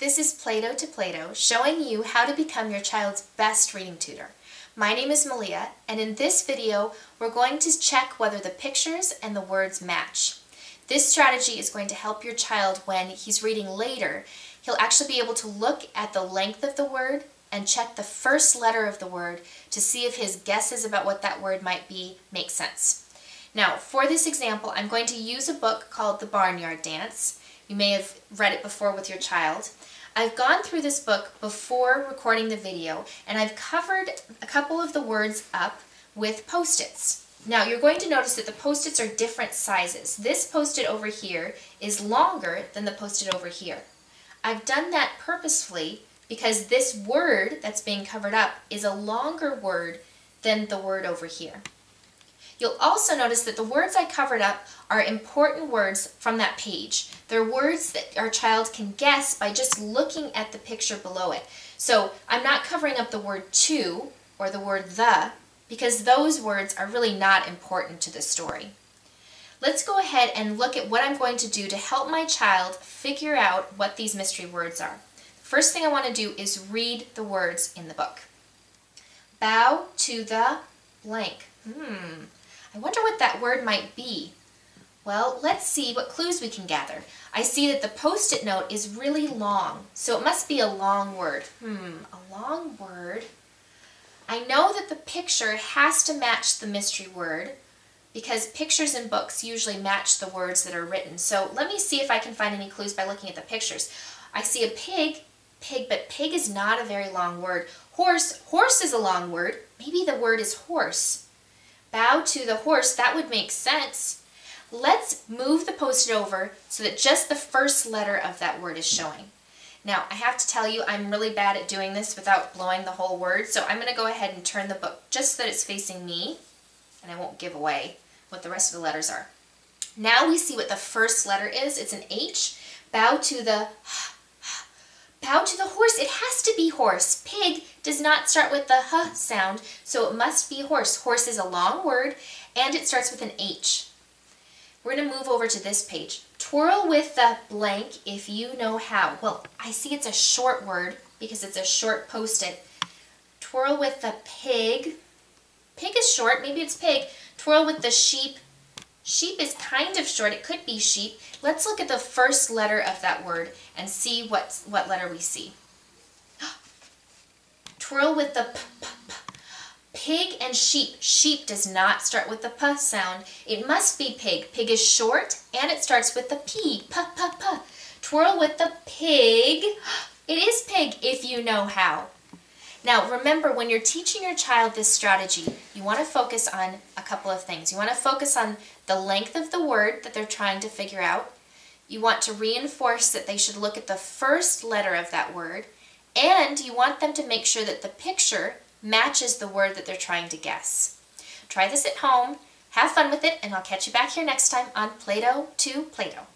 This is Playdough to Plato, showing you how to become your child's best reading tutor. My name is Malia, and in this video, we're going to check whether the pictures and the words match. This strategy is going to help your child when he's reading later. He'll actually be able to look at the length of the word and check the first letter of the word to see if his guesses about what that word might be make sense. Now, for this example, I'm going to use a book called The Barnyard Dance. You may have read it before with your child. I've gone through this book before recording the video and I've covered a couple of the words up with post-its. Now you're going to notice that the post-its are different sizes. This post-it over here is longer than the post-it over here. I've done that purposefully because this word that's being covered up is a longer word than the word over here. You'll also notice that the words I covered up are important words from that page. They're words that our child can guess by just looking at the picture below it. So I'm not covering up the word to or the word the because those words are really not important to the story. Let's go ahead and look at what I'm going to do to help my child figure out what these mystery words are. First thing I want to do is read the words in the book. Bow to the blank. Hmm, I wonder what that word might be. Well, let's see what clues we can gather. I see that the post-it note is really long, so it must be a long word. Hmm, a long word. I know that the picture has to match the mystery word because pictures in books usually match the words that are written. So let me see if I can find any clues by looking at the pictures. I see a pig, pig, but pig is not a very long word. Horse, horse is a long word. Maybe the word is horse bow to the horse, that would make sense. Let's move the post-it over so that just the first letter of that word is showing. Now, I have to tell you, I'm really bad at doing this without blowing the whole word, so I'm going to go ahead and turn the book just so that it's facing me, and I won't give away what the rest of the letters are. Now we see what the first letter is. It's an H. Bow to the Bow to the horse. It has to be horse. Pig does not start with the h sound, so it must be horse. Horse is a long word, and it starts with an H. We're going to move over to this page. Twirl with the blank if you know how. Well, I see it's a short word because it's a short post-it. Twirl with the pig. Pig is short, maybe it's pig. Twirl with the sheep. Sheep is kind of short. It could be sheep. Let's look at the first letter of that word and see what, what letter we see. Twirl with the p, p, p. Pig and sheep. Sheep does not start with the p sound. It must be pig. Pig is short and it starts with the p. P, p, p. Twirl with the pig. It is pig if you know how. Now remember, when you're teaching your child this strategy, you want to focus on a couple of things. You want to focus on the length of the word that they're trying to figure out. You want to reinforce that they should look at the first letter of that word. And you want them to make sure that the picture matches the word that they're trying to guess. Try this at home, have fun with it, and I'll catch you back here next time on Playdough to Plato.